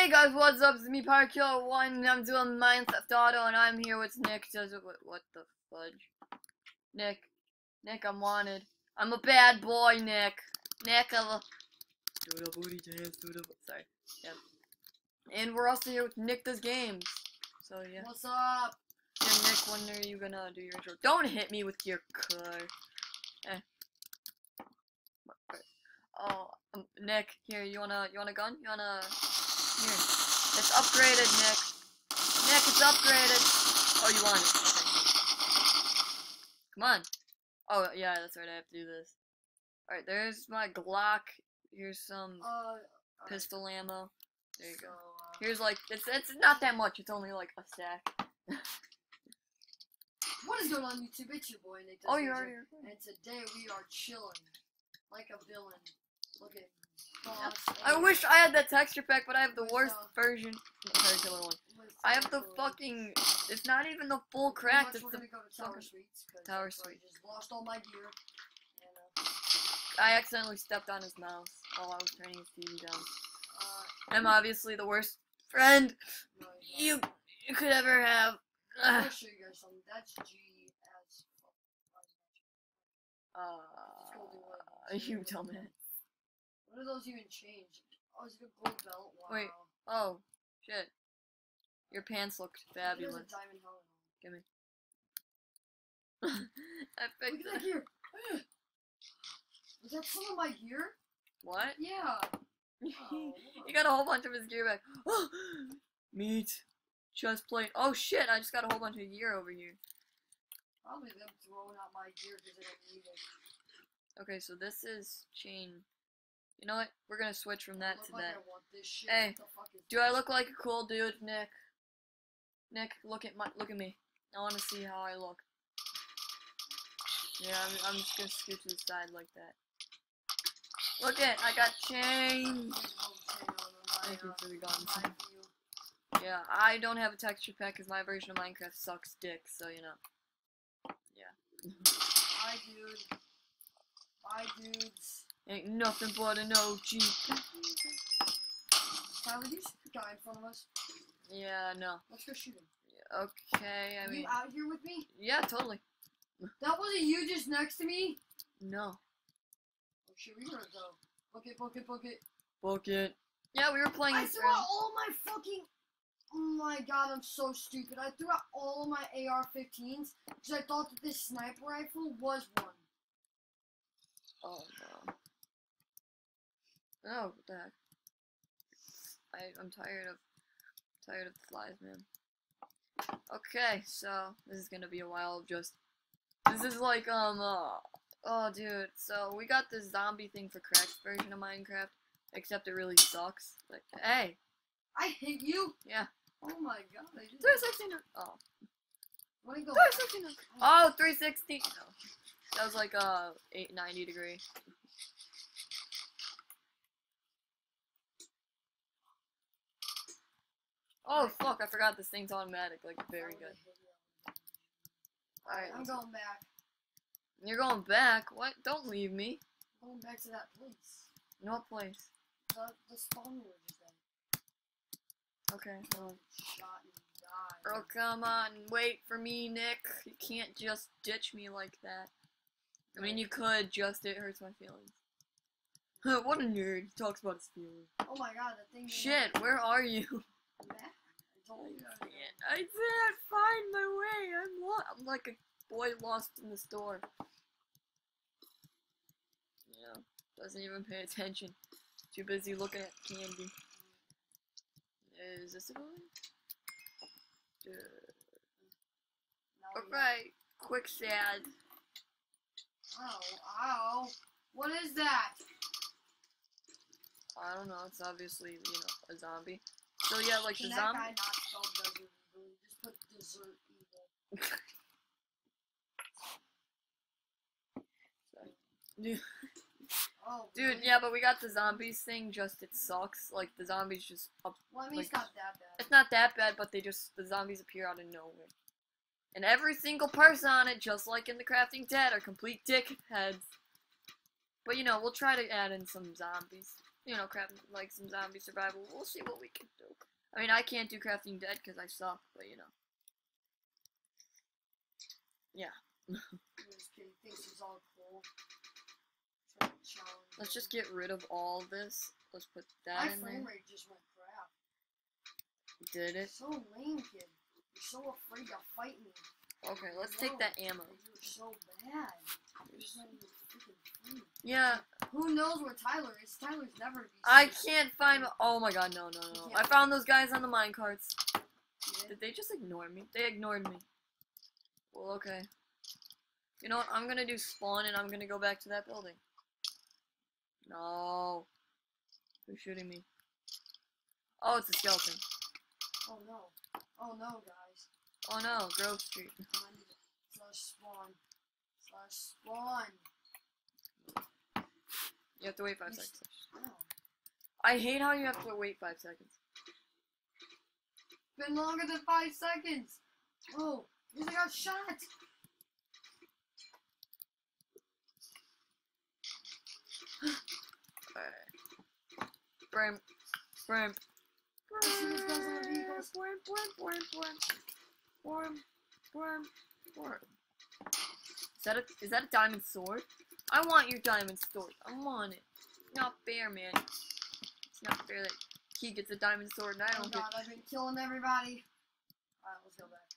Hey guys, what's up? It's me, Pirate Killer One. I'm doing Mine Theft Auto, and I'm here with Nick. Does it? What, what the fudge? Nick, Nick, I'm wanted. I'm a bad boy, Nick. Nick, I'm a. Do the booty dance, do the. Sorry. Yep. And we're also here with Nick Does Games. So yeah. What's up? Yeah, Nick, when are you gonna do your intro? Don't hit me with your car. Eh. Oh, um, Nick, here, you wanna, you want a gun? You wanna? Here. It's upgraded, Nick. Nick, it's upgraded. Oh, you want it? Okay. Come on. Oh, yeah, that's right. I have to do this. All right, there's my Glock. Here's some Uh, alright, pistol ammo. There you so, go. uh, Here's like it's it's not that much. It's only like a stack. what is going on YouTube? It's your boy Nick. Oh, you Games already. here, And today we are chilling like a villain. Look at. I wish I had that texture pack, but I have the worst version. One. I have the fucking. It's not even the full crack. It's the. Tower Suites. Tower that's where I Suite. just lost all my gear. I accidentally stepped on his mouse while I was turning his TV down. uh, I'm obviously the worst friend no, you you could ever have. Uh, you dumbass. What do those even change? Oh, is it a gold belt? Wow. Wait, Oh, shit. Your pants look There's a fabulous. diamond helmet. Give me. I Look at that gear. Was that some of my gear? What? Yeah. Oh, you got a whole bunch of his gear back. Meat. Chest plate. Oh shit, I just got a whole bunch of gear over here. Probably them throwing out my gear because they don't need it. Okay, so this is chain. You know what? We're gonna switch from that to like that. I want this shit. Hey, Do I look like a cool dude, Nick? Nick, look at my look at me. I want to see how I look. Yeah, I'm, I'm just gonna scoot to the side like that. Look at, I got chain. There's no chain on my, Thank you for the on gun. Yeah, I don't have a texture pack because my version of Minecraft sucks dick. So you know. Hi, dude. Hi, dudes. Ain't nothing but an OG. You see the guy in front of us? Yeah, no. Let's go shoot him. Okay, I Are mean, you out here with me? yeah, totally. That wasn't you just next to me? No. Oh shit, we gotta go. Book it, book it, book it. Book it. Yeah, we were playing I threw round. out all my fucking. Oh my god, I'm so stupid. I threw out all of my AR-15s because I thought that this sniper rifle was one. Oh no. Oh, what the heck? I I'm tired of tired of the flies, man. Okay, so this is gonna be a while of just this is like um uh, oh dude, so we got this zombie thing for cracked version of Minecraft, except it really sucks. Like hey, I hit you? Yeah. Oh my god, I just. 360 oh Wanna go 360 oh 360 no. That was like uh 890 degree. Oh fuck, I forgot this thing's automatic, like very good. Alright, I'm going back. you're going back? What? Don't leave me. I'm going back to that place. No place. The, the spawn we were just at. Okay. well, Shot and died. Bro, come on, wait for me, Nick. You can't just ditch me like that. I mean, you could, just it hurts my feelings. what a nerd. He talks about his feelings. Oh my god, that thing. Shit, where are you? I told you. I can't. Find my way. I'm lo- I'm like a boy lost in the store. Yeah, doesn't even pay attention. Too busy looking at candy. Is this a? Now we got- Alright, quick sad. Oh, ow, ow. What is that? I don't know. It's obviously you know a zombie. So yeah, like the Can that zombie. guy not spell desert evil? Evil. Dude, Oh, dude, yeah, but we got the zombies thing. Just it sucks. Like the zombies just up Well, I mean, it's not that bad. It's not that bad, but they just the zombies appear out of nowhere. And every single person on it, just like in the Crafting Dead, are complete dickheads. But you know, we'll try to add in some zombies. you know, craft like some zombie survival. We'll see what we can do. I mean, I can't do crafting dead because I suck, but you know. I'm. Thinks he's all cool. Trying to challenge Let's just get rid of all this. Let's put that My in frame there. rate just went crap. Did it? So lame, kid. You're so afraid to fight me. Okay, let's take that ammo. You're so bad. You're just freaking. Yeah, Who knows where Tyler is? Tyler's never be I can't find. Oh my god, no, no, no. I found those guys on the minecarts. You did? Did they just ignore me? They ignored me. Well, okay. You know what? I'm gonna do spawn and I'm gonna go back to that building. No. Who's shooting me? Oh, it's a skeleton. Oh no. Oh no, guys. Oh no, Grove Street. I need to slash spawn. Slash spawn. You have to wait five You seconds. I hate how you have to wait five seconds. Been longer than five seconds. Oh, because I got shot. On. Brim, brim, brim. Is that a is that a diamond sword? I want your diamond sword. I want it. Not fair, man. It's not fair that he gets a diamond sword and I Oh don't get. god, I've been killing everybody. Alright, let's go back.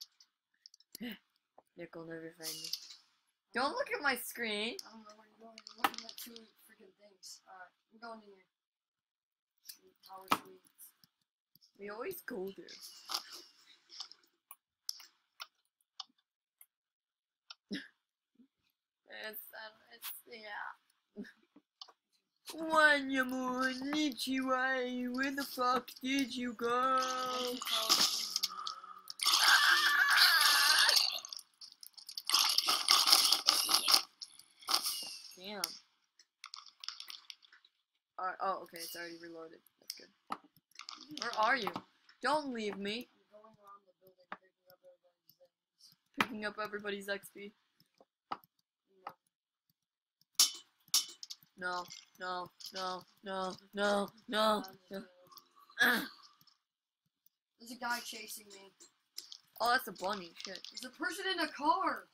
Nick will never find me. Don't look at my screen. I don't know where you're going. You're looking at two freaking things. Alright, I'm going in here. Sweet Tower Suites. We always go there. it's, uh, it's, yeah. Wanyamu, Nichiwai, where the fuck did you go? Two Tower Suites Damn. Oh, okay, it's already reloaded. That's good. Where are you? Don't leave me. I'm going around the building picking up everybody's things. Picking up everybody's XP. No, no, no, no, no, no. no. There's a guy chasing me. Oh, that's a bunny. Shit. There's a person in a car.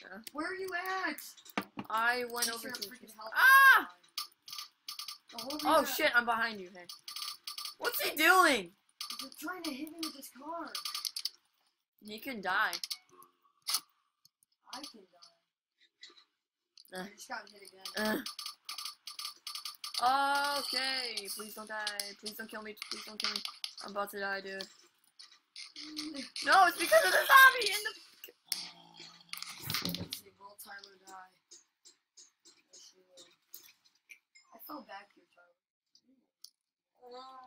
Yeah. Where are you at? I went over to. Ah! Me. The whole Oh shit! I'm behind you. Hey. What's he doing? He's trying to hit me with his car. He can die. I can die. Uh. I just got hit again. Uh. Okay. Please don't die. Please don't kill me. Please don't kill me. I'm about to die, dude. No, it's because of the zombie in the. Let's see, will Tyler die? Yes, he will. I here, Tyler.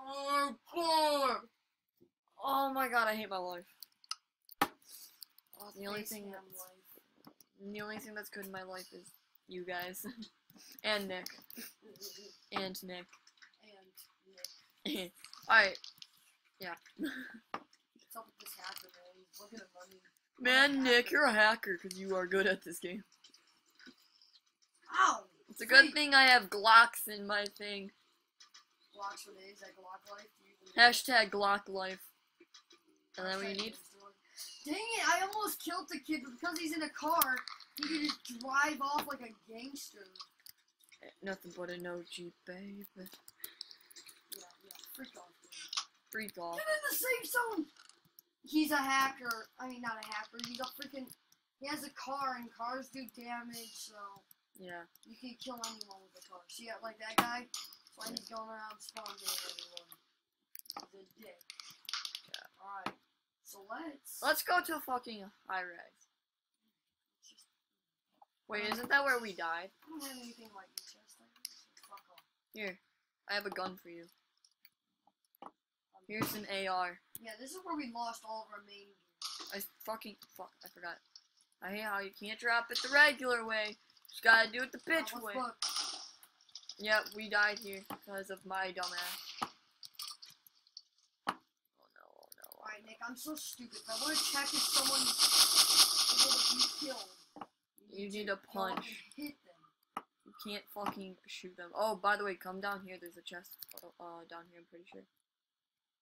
Oh god! Oh my god, I hate my life. Oh, the only thing that's life. the only thing that's good in my life is you guys, and Nick, and Nick. and Nick. All right, yeah. this hacker, man? He's at man, Nick, you're a hacker because you are good at this game. Ow! It's a good thing I have Glocks in my thing. Glock for days, like Glock life. Do you even- Hashtag Glock life. And then what you need? Dang it! I almost killed the kid, but because he's in a car, he can just drive off like a gangster. Nothing but a no Jeep, babe. Yeah, yeah. Freak off, dude. Freak off. Get in the safe zone! He's a hacker. I mean, not a hacker. He's a freaking. He has a car, and cars do damage, so Yeah. you can kill anyone with a car. See, yeah, like that guy? Why he's going around everyone. He's a dick. Yeah. Alright. So let's. Let's go to a fucking high res. just, Wait, isn't that where we died? I don't have anything like chest, guess. Fuck off. Here, I have a gun for you. Here's an AR. Yeah, this is where we lost all of our main gear. I fucking fuck. I forgot. I hate how you can't drop it the regular way. Just gotta do it the bitch way. Yep, we died here because of my dumbass. Oh no! Oh no! Alright, Nick, I'm so stupid. If I want to check if someone be killed, You need to a punch. Hit them. You can't fucking shoot them. Oh, by the way, come down here. There's a chest. Uh, uh, down here. I'm pretty sure.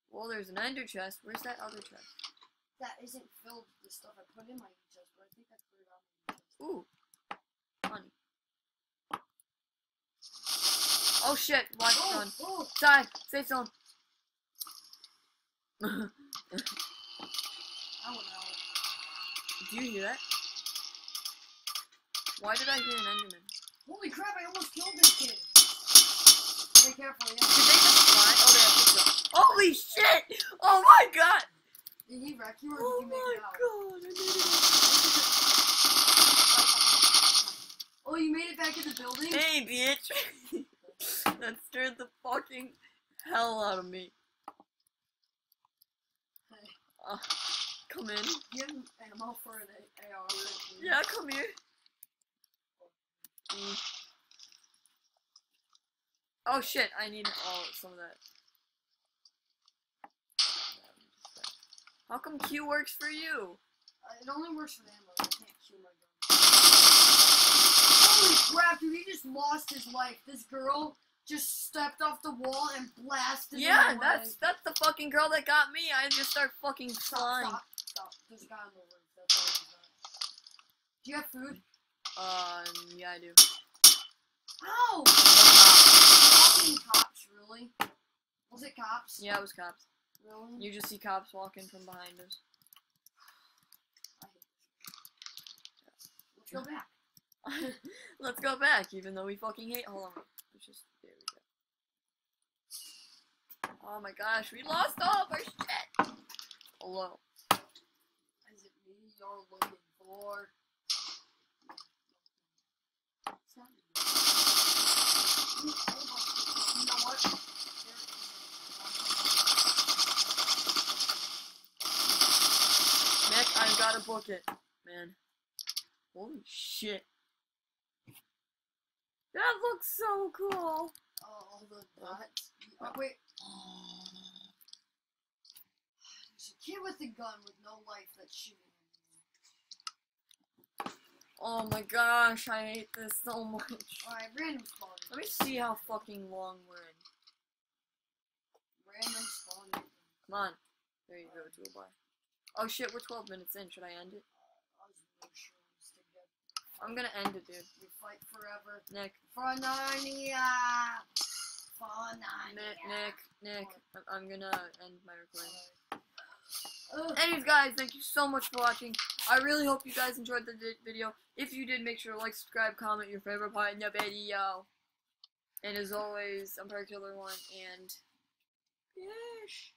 Well, there's an ender chest. Where's that other chest? That isn't filled with the stuff I put in my chest, but I think I put it on my chest. Ooh, honey. Oh shit! Watch Oh, run. oh, Die. Safe zone. I went out. Do you hear that? Why did I hear an Enderman? Holy crap, I almost killed this kid. Be careful, Did they just fly? Oh, they have pizza. Holy shit! Oh my god! Did he wreck you or Oh did you make my it out? god! I made it. Oh, you made it back in the building? Hey, bitch! that scared the fucking hell out of me. Hey, Uh, come in. give him ammo for an AR. Yeah, come here. Mm. Oh shit! I need oh some of that. How come Q works for you? Uh, it only works for ammo. I can't kill my gun. Holy crap, dude, he just lost his life. This girl just stepped off the wall and blasted Yeah, that's that's the fucking girl that got me. I just start fucking Stop, flying. stop, stop. There's a guy on the roof. That's all he's got. Do you have food? Um, yeah, I do. Ow! Oh, Fucking cops, really? Was it cops? Yeah, it was cops. Really? You just see cops walking from behind us. I hate this. Let's go back. Let's go back, even though we fucking hate. Hold on. Just. There we go. Oh my gosh, we lost all of our shit. Hello. Is it me you're looking for? Nick, I gotta book it. Man. Holy shit. That looks so cool. Oh, all the oh. dots. Oh, wait. There's a kid with a gun with no life that's shooting him. Oh my gosh, I hate this so much. Alright, random spawn. Let me see how fucking long we're in. Random spawn. Come on. There you go, to a. Oh shit, we're 12 minutes in. Should I end it? I was really sure we stick together. I'm gonna end it, dude. We fight forever. Nick, For Narnia! For Narnia! Nick, Nick, Nick. I'm- I'm gonna end my recording. Ugh. Anyways, guys, thank you so much for watching. I really hope you guys enjoyed the video. If you did, make sure to like, subscribe, comment your favorite part in the video. And as always, I'm Killer One, and... Yes.